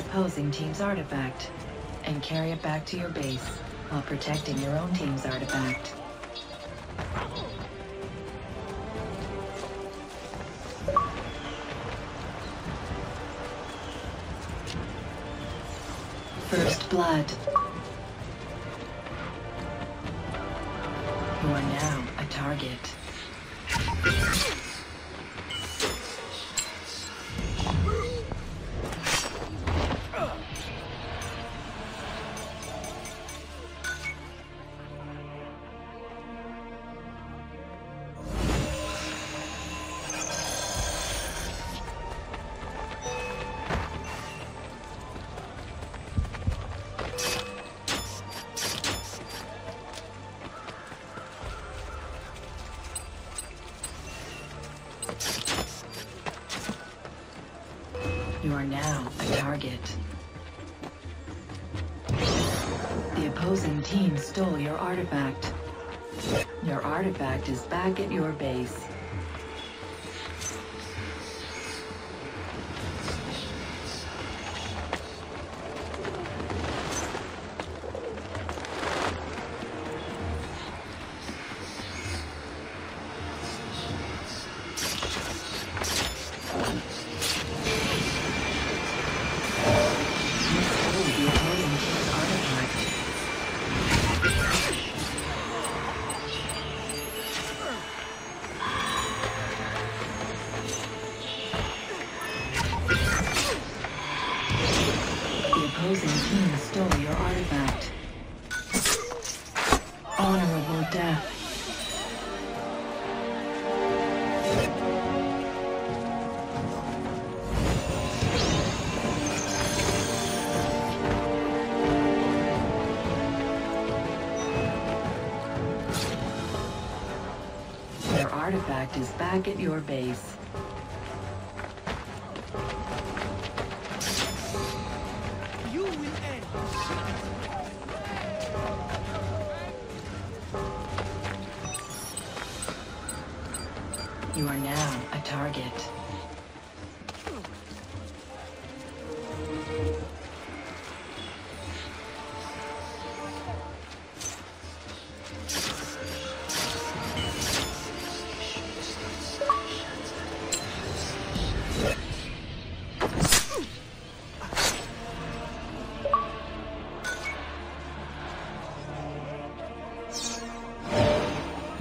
opposing team's artifact and carry it back to your base while protecting your own team's artifact. First Blood. You are now a target. You are now a target. The opposing team stole your artifact. Your artifact is back at your base. Artifact is back at your base. You will end. Target.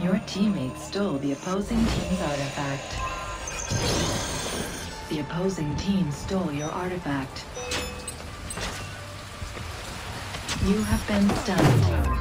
Your teammates stole the opposing team's artifact. The opposing team stole your artifact. You have been stunned.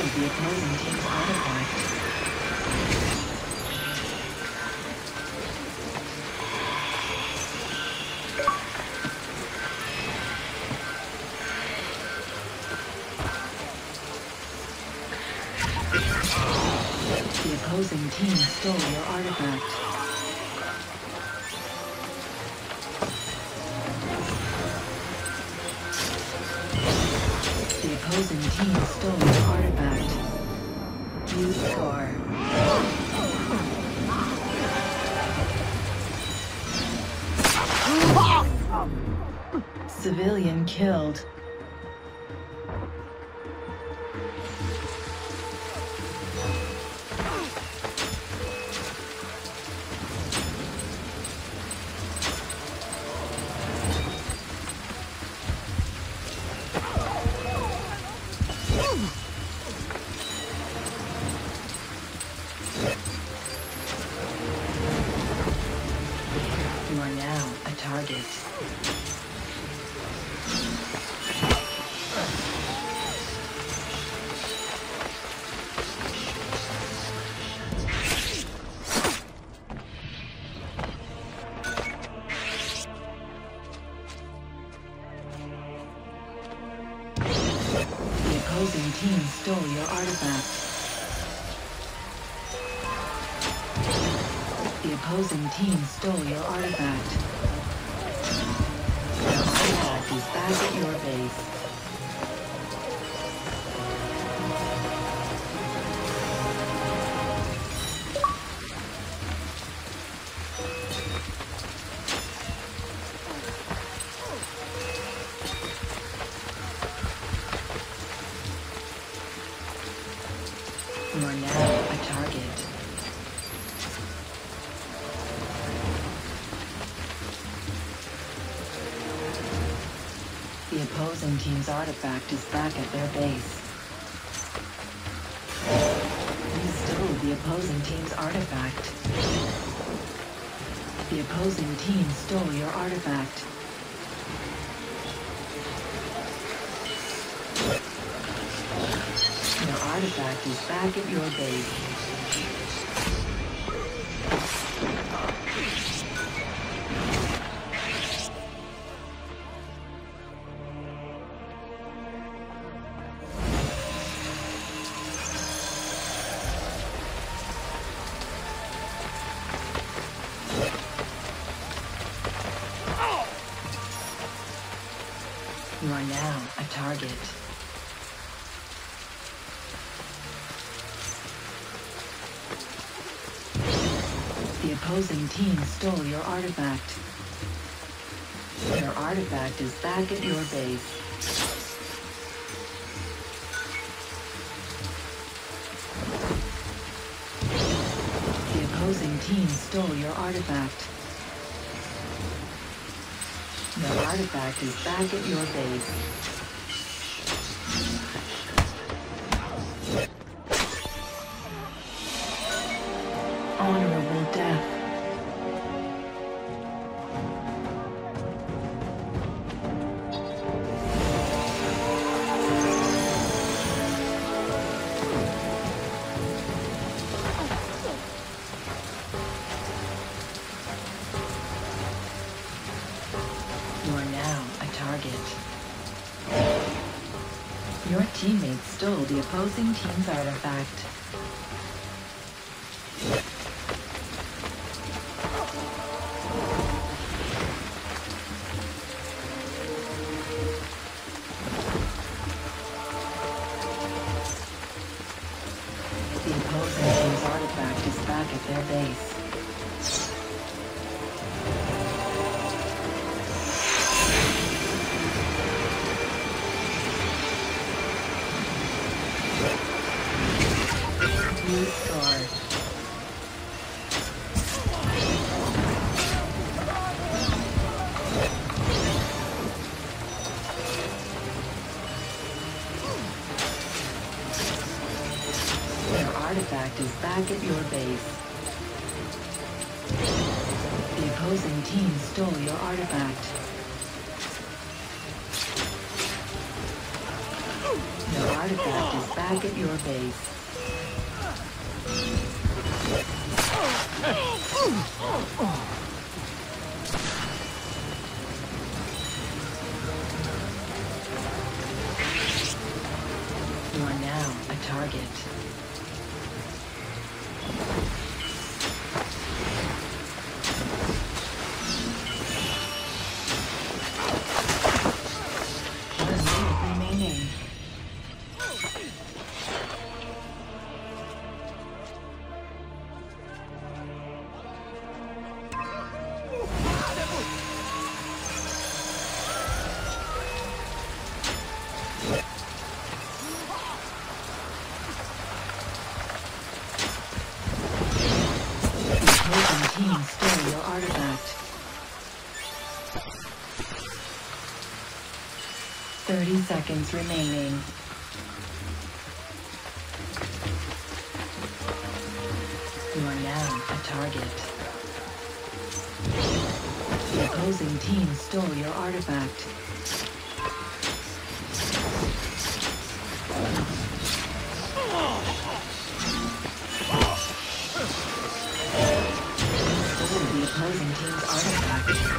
You the opposing team's artifact. The opposing team stole your artifact. The opposing team stole your artifact. Civilian killed. Stole your artifact. The opposing team stole your artifact. Your artifact is back at your base. You are now a target. The opposing team's artifact is back at their base. You stole the opposing team's artifact. The opposing team stole your artifact. Your artifact is back at your base. You are now a target. Opposing team stole your artifact. Your artifact is back at your base. The opposing team stole your artifact. Your artifact is back at your base. Opposing team's artifact. Artifact is back at your base. The opposing team stole your artifact. Your artifact is back at your base. You are now a target. Seconds remaining. You are now a target. The opposing team stole your artifact. The opposing team's artifact.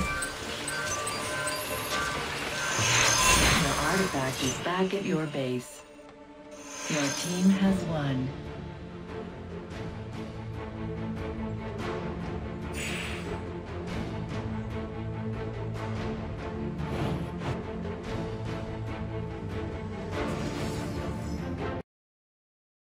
Artifact is back at your base. Your team has won.